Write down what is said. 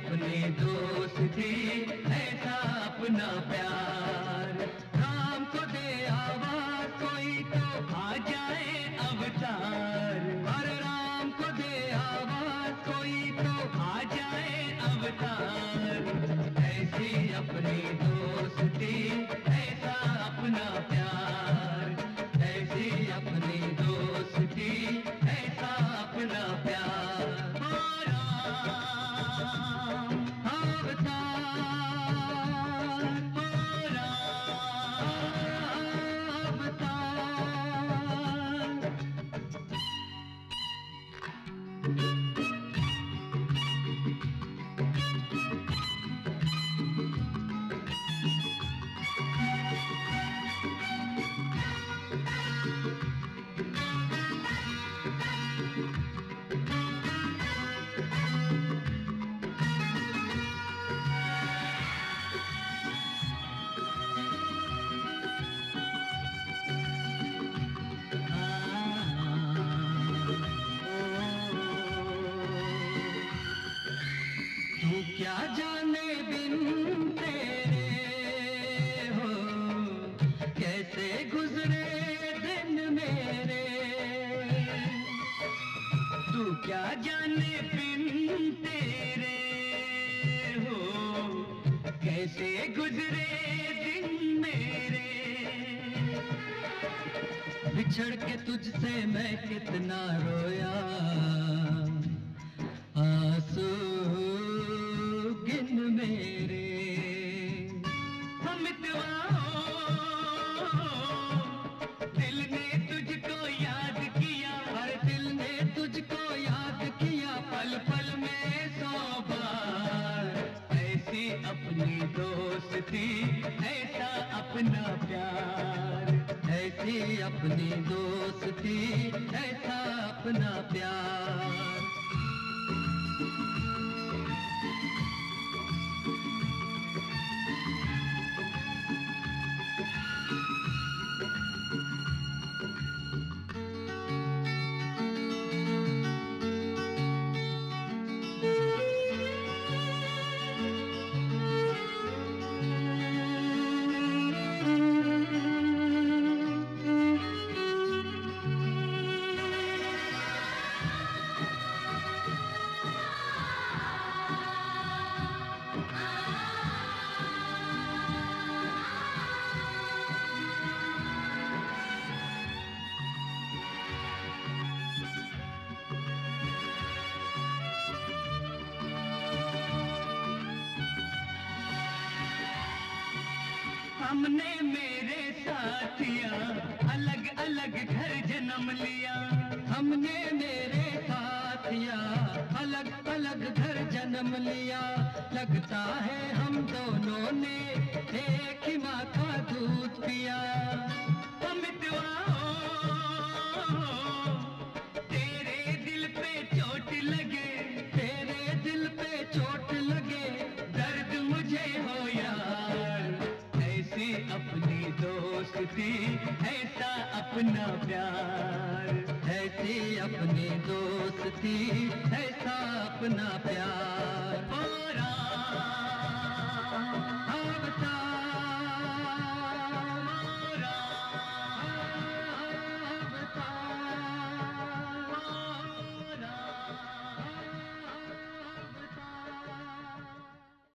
अपने दोस्त थी, ऐसा अपना प्यार। राम को दे आवाज़, कोई तो आ जाए अवतार। क्या जाने बिन तेरे हो। कैसे गुजरे दिन मेरे? तू क्या जाने बिन तेरे हो? कैसे गुजरे दिन मेरे? बिछड़ के तुझसे मैं कितना रोया? आँसू दोस्ती ऐसा अपना प्यार। ऐसी अपनी दोस्ती ऐसा अपना प्यार। हमने मेरे साथिया, अलग अलग घर जन्म लिया। हमने मेरे साथिया, अलग अलग घर जन्म लिया। लगता है हम दोनों अपना प्यार। ऐसी अपनी दोस्ती ऐसा अपना प्यार।